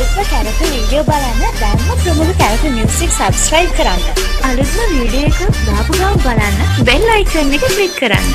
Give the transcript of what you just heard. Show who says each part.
Speaker 1: අලුත්ම කැරක වීඩියෝ බලන්න දැන්ම ප්‍රමුඛ කැරක මියසික් සබස්ක්‍රයිබ් කරන්න. අලුත්ම වීඩියෝ එකක් දාපු ගමන් බලන්න බෙල් අයිකන් එක ක්ලික් කරන්න.